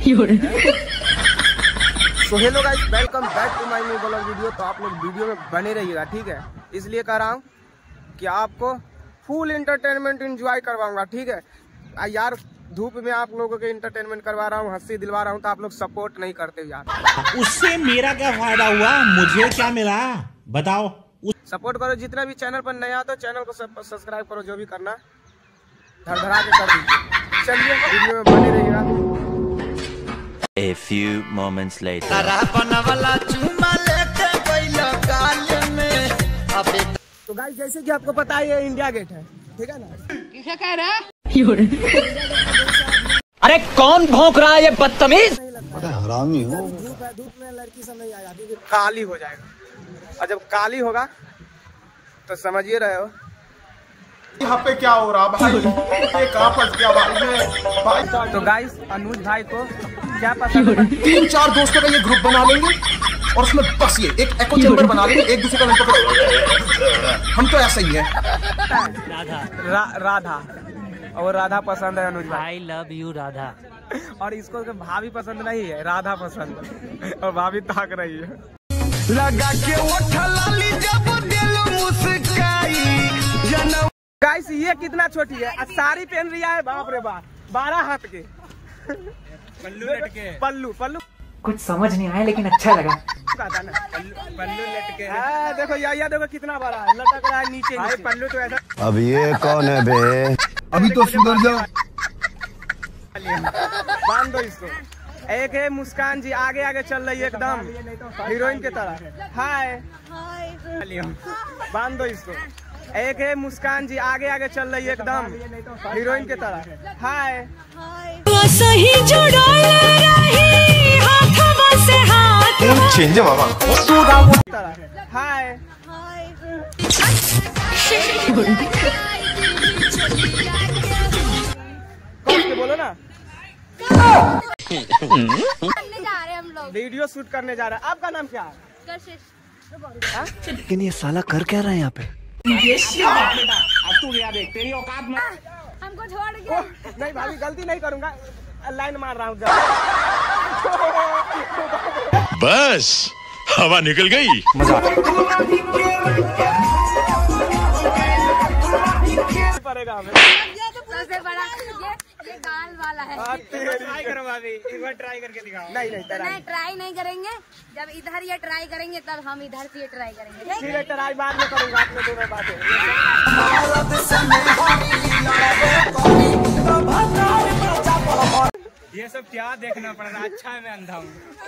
So hello guys welcome back to my new blog video तो आप लोग video में बने रहिएगा ठीक है? इसलिए कह रहा हूँ कि आपको फुल इंटरटेनमेंट एंजॉय करवाऊँगा ठीक है? यार धूप में आप लोगों के इंटरटेनमेंट करवा रहा हूँ हँसी दिलवा रहा हूँ तो आप लोग सपोर्ट नहीं करते यार। उससे मेरा क्या फ़ायदा हुआ? मुझे क्या मिला? बताओ। सपोर्ट करो जितना भी चैनल पर नया हो तो चैनल को सब्सक्राइब करो जो भी करना धड़धड़ा के कर दीजिए। चलिए वीडियो में बने रहिएगा। A few moments later. तो गाइस जैसे कि आपको पता है ये इंडिया गेट है ठीक है ना? किसे कह रहा है? अरे कौन भौंक रहा है ये बदतमीज? धूप है धूप में लड़की सब नहीं आ जाती कि काली हो जाएगा। और जब काली होगा तो समझिए रहे हो यहाँ पे क्या हो रहा भाई? ये कहाँ फंस गया भाई? मैं भाई तो गाइस अनुज भाई को क्या पसंद है तीन चार दोस्तों का ये ग्रुप बना लेंगे और उसमें बस ये एक एको चैम्बर बना लेंगे एक दूसरे का नाम पकड़ो हम तो ऐसा ही है। रा, राधा। और राधा पसंद है अनुज भाई। I love you Radha. और इसको तो भाभी पसंद नहीं है राधा पसंद। और भाभी ताक रही है। लगा के जब दिल मुस्काई जनम गाइस ये कितना छोटी है? साड़ी पहन रही है? बाप रे बाप। बारह हाथ के। पल्लू लटके। पल्लू पल्लू। कुछ समझ नहीं आया लेकिन अच्छा लगा। पल्लू लटके। हाँ, देखो या, या देखो कितना बड़ा है। लटक रहा है नीचे नीचे। पल्लू तो ऐसा अब ये कौन है बे? अभी तो सुधर जाओ बाँध दो इसको। एक है मुस्कान जी आगे आगे चल रही है एकदम। हीरोइन के तरह। हाय। बाँध दो इसको। एक है मुस्कान जी आगे आगे चल रही है एकदम। हीरोइन के तरह। हाय सही है हाय बोलो ना? करने जा रहे हम लोग। वीडियो शूट करने जा रहा है। आपका नाम क्या है? लेकिन ये साला कर क्या रहा है यहाँ पे? हमको छोड़ के नहीं भाभी गलती नहीं करूँगा लाइन मार रहा हूँ बस, हवा निकल गई। मज़ा पड़ेगा हमें सबसे बड़ा ये ये गाल वाला है। ट्राई करो भाभी एक बार ट्राई करके दिखाओ। नहीं नहीं तेरा नहीं ट्राई नहीं करेंगे। जब इधर ये ट्राई करेंगे तब हम इधर से ये ट्राई करेंगे ठीक? ट्राई बाद में करूँगा आपने दोनों बातें। ये सब क्या देखना पड़ रहा है? अच्छा है मैं अंधा हूँ।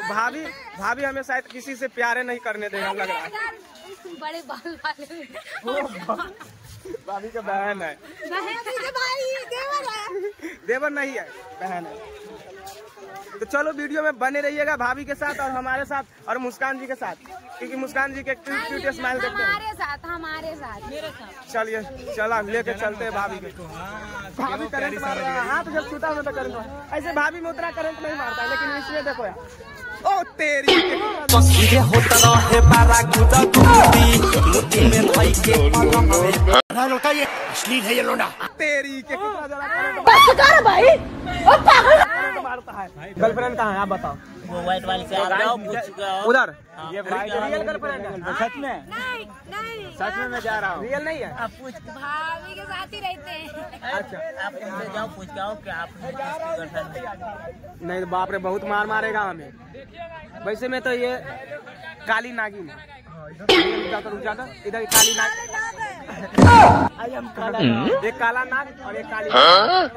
भाभी भाभी हमें शायद किसी से प्यारे नहीं करने देगा लग रहा है। बड़े बाल वाले भाभी का बहन है। भाई देवर देवर नहीं है बहन है। तो चलो वीडियो में बने रहिएगा भाभी के साथ और हमारे साथ और मुस्कान जी के साथ क्योंकि मुस्कान जी के क्यूट क्यूट स्माइल देखते हैं। हमारे साथ हमारे साथ। मेरे साथ। चलिए चला लेके चलते हैं भाभी के। भाभी करंट मार रहा है। हाथ जब छूटा में तो करंट ऐसे भाभी में उतना करंट नहीं मारता लेकिन इसमें देखो यार। ओ तेरी तेरी के कितना जरा करंट भाई। मारता है गर्लफ्रेंड कहाँ है? आप बताओ। वो व्हाइट वाली से आ जाओ पूछ जाओ उधर। ये रियल गर्लफ्रेंड है सच में नहीं नहीं सच में मैं जा रहा हूँ। रियल नहीं है? आप पूछ भाभी के साथ ही रहते हैं। अच्छा। आप उनसे जाओ पूछ के आओ कि आप गर्लफ्रेंड नहीं तो बाप रे बहुत मार मारेगा हमें। वैसे में तो ये काली नागिन। है इधर काली नाग आई एम काला नाग। एक काला नाग और एक काली नाग।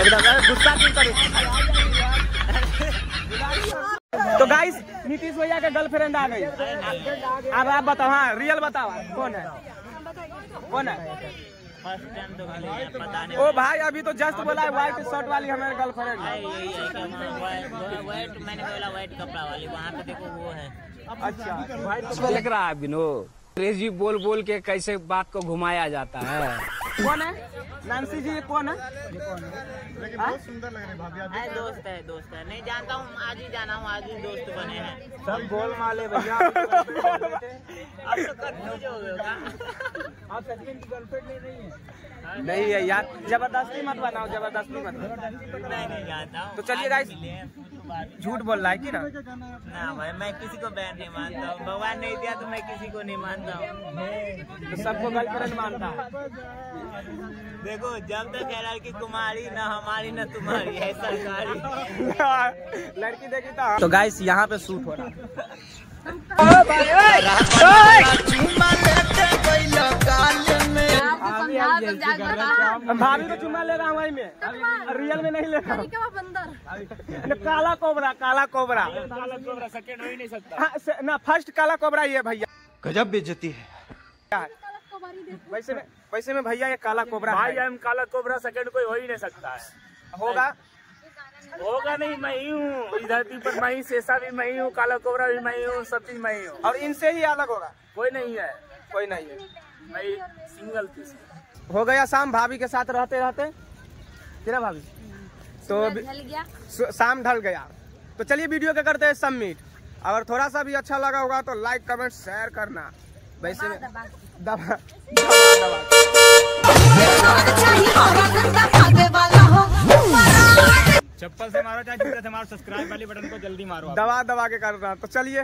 एकदम अरे गुस्सा क्यों करे तो गाइस नीतीश भैया के गर्लफ्रेंड आ गई अब आप बताओ हाँ रियल बताओ कौन है कौन है तो हैं, ओ भाई अभी तो जस्ट बोला है व्हाइट शर्ट वाली हमारे गर्लफ्रेंड है है व्हाइट मैंने बोला व्हाइट कपड़ा वाली वहाँ पे देखो वो है अच्छा। देख रहा है विनोद अंग्रेज़ी बोल बोल के कैसे बात को घुमाया जाता है। कौन है? नानसी जी ये कौन है? है? दोस्त है दोस्त है। नहीं जानता हूँ आज ही जाना हूँ आज ही दोस्त बने हैं। सब गोल माले भैया। अब तो कंफ्यूज हो गए आप सचिन की गर्लफ्रेंड नहीं है? नहीं है यार ज़बरदस्ती मत बनाओ ज़बरदस्ती मत बनाओ। नहीं नहीं जानता हूँ। तो चलिए हैं, तो में। झूठ बोल रहा है कि ना? ना भाई मैं किसी को बैन नहीं मानता हूँ। भगवान नहीं दिया तो मैं किसी को नहीं मानता हूँ। तो सबको गर्लफ्रेंड मानता है। देखो जब तक है लड़की कुमारी न हमारी न तुम्हारी है सरकारी। लड़की देखी तो तो गाइस यहाँ पे शूट हो रहा है। भाभी को चुम्मा ले रहा हूँ वही में। रियल में नहीं ले रहा हूँ। काला कोबरा काला कोबरा। काला कोबरा सेकंड हो ही नहीं सकता। हाँ, ना फ़र्स्ट काला कोबरा ये भैया। गजब बेचती है। क्या वैसे में वैसे में भैया ये काला कोबरा भाई हम काला कोबरा सेकंड कोई हो ही नहीं सकता है। होगा? होगा नहीं मैं ही हूँ। इस धरती पर मैं ही शेषा भी मैं ही हूँ काला कोबरा भी मैं ही हूँ सब चीज़ मैं ही हूँ। और इनसे ही अलग होगा। कोई नहीं है। कोई नहीं है। मैं सिंगल पीस हो गया शाम भाभी के साथ रहते रहते। किरा भाभी? तो ढल गया। शाम ढल गया। तो चलिए वीडियो के करते हैं सबमिट अगर थोड़ा सा भी अच्छा लगा होगा तो लाइक कमेंट शेयर करना। वैसे दबा दबा। दबा दबा। चप्पल से मारो चाहे जूते से मारो सब्सक्राइब वाली बटन को जल्दी मारो दबा दबा के करना। तो चलिए।